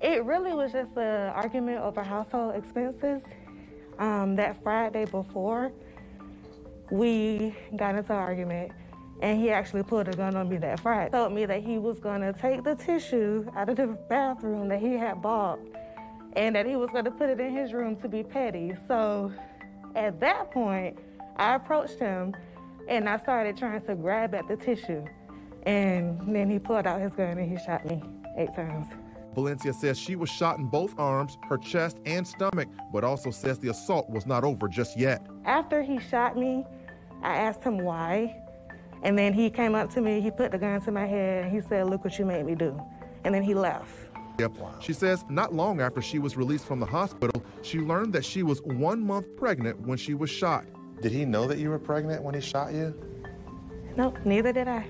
It really was just an argument over household expenses. Um, that Friday before, we got into an argument, and he actually pulled a gun on me that Friday. Told me that he was gonna take the tissue out of the bathroom that he had bought, and that he was gonna put it in his room to be petty. So, at that point, I approached him, and I started trying to grab at the tissue, and then he pulled out his gun and he shot me eight times. Valencia says she was shot in both arms, her chest, and stomach, but also says the assault was not over just yet. After he shot me, I asked him why. And then he came up to me, he put the gun to my head, and he said, Look what you made me do. And then he left. Yep. She says not long after she was released from the hospital, she learned that she was one month pregnant when she was shot. Did he know that you were pregnant when he shot you? Nope, neither did I.